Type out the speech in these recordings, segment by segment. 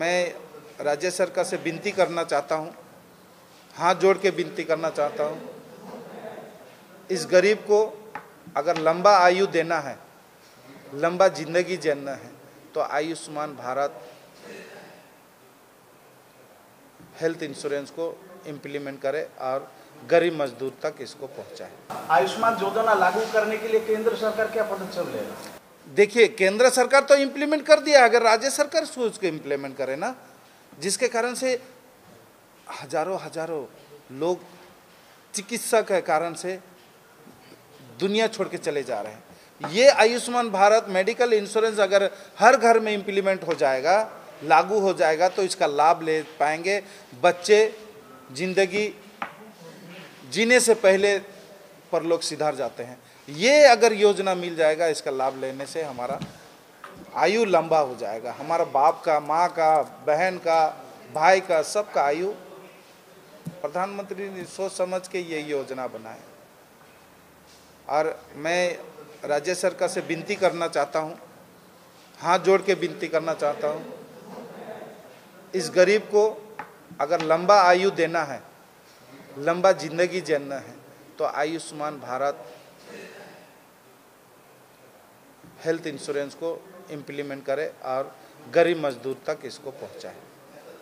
मैं राज्य सरकार से विनती करना चाहता हूँ, हाथ जोड़ के विनती करना चाहता हूँ, इस गरीब को अगर लंबा आयु देना है, लंबा ज़िंदगी जीना है तो आयुष्मान भारत हेल्थ इंश्योरेंस को इम्प्लीमेंट करे और गरीब मजदूर तक इसको पहुँचाए। आयुष्मान योजना लागू करने के लिए केंद्र सरकार क्या पदक्षेप लेगा देखिए, केंद्र सरकार तो इम्प्लीमेंट कर दिया अगर राज्य सरकार उसको उसको इम्प्लीमेंट करे ना, जिसके कारण से हज़ारों हज़ारों लोग चिकित्सा के कारण से दुनिया छोड़ के चले जा रहे हैं। ये आयुष्मान भारत मेडिकल इंश्योरेंस अगर हर घर में इम्प्लीमेंट हो जाएगा, लागू हो जाएगा तो इसका लाभ ले पाएँगे। बच्चे ज़िंदगी जीने से पहले पर लोग सिधार जाते हैं। ये अगर योजना मिल जाएगा, इसका लाभ लेने से हमारा आयु लंबा हो जाएगा। हमारा बाप का, माँ का, बहन का, भाई का, सबका आयु। प्रधानमंत्री ने सोच समझ के ये योजना बनाए। और मैं राज्य सरकार से विनती करना चाहता हूँ, हाथ जोड़ के विनती करना चाहता हूँ, इस गरीब को अगर लंबा आयु देना है, लंबा ज़िंदगी जीना है तो आयुष्मान भारत हेल्थ इंश्योरेंस को इम्प्लीमेंट करे और गरीब मजदूर तक इसको पहुँचाए।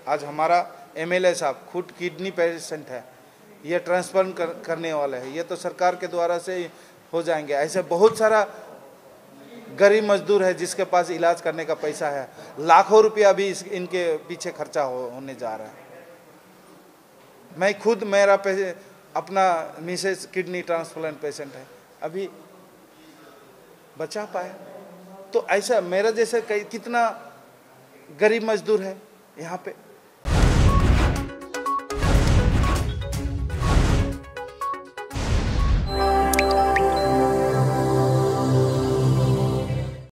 आज हमारा एमएलए साहब खुद किडनी पेशेंट है। ये ट्रांसफ़र कर, करने वाले हैं। ये तो सरकार के द्वारा से हो जाएँगे। ऐसे बहुत सारा गरीब मजदूर है जिसके पास इलाज करने का पैसा है। लाखों रुपया भी इस, इनके पीछे खर्चा हो, होने जा रहा है। मैं खुद मेरा अपना मिसेज किडनी ट्रांसप्लांट पेशेंट है। अभी बचा पाए तो ऐसा मेरा जैसे कई कितना गरीब मजदूर है, यहाँ पे